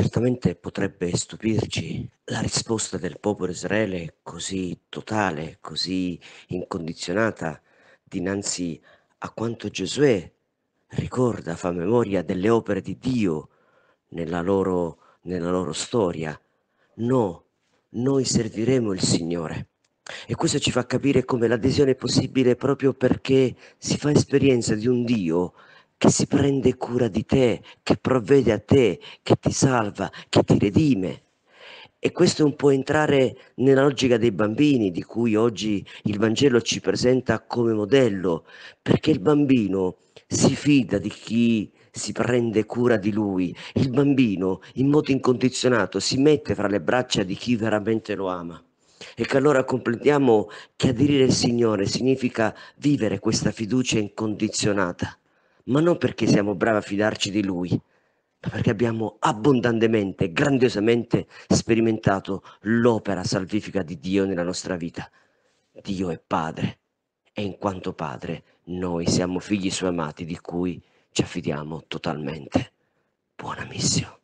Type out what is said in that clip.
Certamente potrebbe stupirci la risposta del popolo Israele così totale, così incondizionata dinanzi a quanto Giosuè ricorda, fa memoria delle opere di Dio nella loro, nella loro storia. No, noi serviremo il Signore. E questo ci fa capire come l'adesione è possibile proprio perché si fa esperienza di un Dio che si prende cura di te, che provvede a te, che ti salva, che ti redime. E questo è un po' entrare nella logica dei bambini, di cui oggi il Vangelo ci presenta come modello, perché il bambino si fida di chi si prende cura di lui. Il bambino, in modo incondizionato, si mette fra le braccia di chi veramente lo ama. E che allora comprendiamo che aderire al Signore significa vivere questa fiducia incondizionata, ma non perché siamo bravi a fidarci di Lui, ma perché abbiamo abbondantemente, grandiosamente sperimentato l'opera salvifica di Dio nella nostra vita. Dio è Padre e in quanto Padre noi siamo figli suoi amati di cui ci affidiamo totalmente. Buona missione.